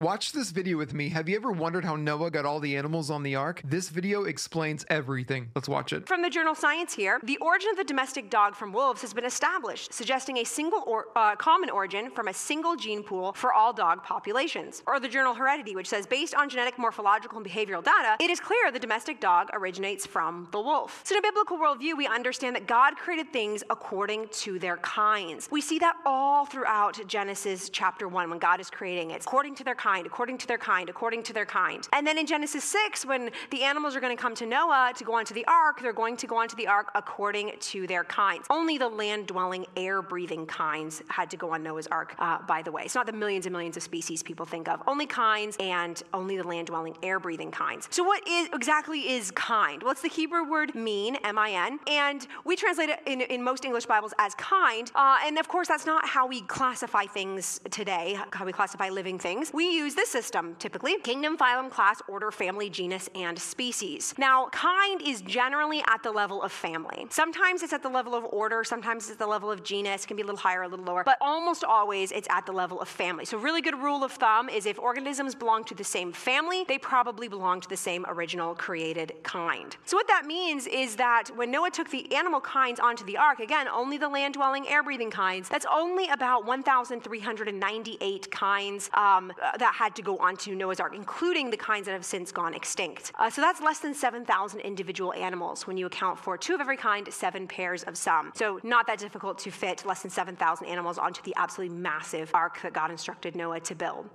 Watch this video with me. Have you ever wondered how Noah got all the animals on the ark? This video explains everything. Let's watch it. From the journal Science here, the origin of the domestic dog from wolves has been established, suggesting a single or, uh, common origin from a single gene pool for all dog populations. Or the journal Heredity, which says based on genetic, morphological, and behavioral data, it is clear the domestic dog originates from the wolf. So in a biblical worldview, we understand that God created things according to their kinds. We see that all throughout Genesis chapter 1 when God is creating it, according to their kind kind, according to their kind, according to their kind. And then in Genesis 6, when the animals are going to come to Noah to go onto the ark, they're going to go onto the ark according to their kinds. Only the land dwelling, air breathing kinds had to go on Noah's ark, uh, by the way. It's not the millions and millions of species people think of. Only kinds and only the land dwelling, air breathing kinds. So, what is exactly is kind? Well, it's the Hebrew word mean, M I N, and we translate it in, in most English Bibles as kind. Uh, and of course, that's not how we classify things today, how we classify living things. We use this system typically kingdom, phylum, class, order, family, genus, and species. Now, kind is generally at the level of family. Sometimes it's at the level of order, sometimes it's at the level of genus, can be a little higher, a little lower, but almost always it's at the level of family. So, really good rule of thumb is if organisms belong to the same family, they probably belong to the same original created kind. So, what that means is that when Noah took the animal kinds onto the ark, again, only the land dwelling, air breathing kinds, that's only about 1,398 kinds um, that that had to go onto Noah's Ark, including the kinds that have since gone extinct. Uh, so that's less than 7,000 individual animals when you account for two of every kind, seven pairs of some. So not that difficult to fit less than 7,000 animals onto the absolutely massive ark that God instructed Noah to build.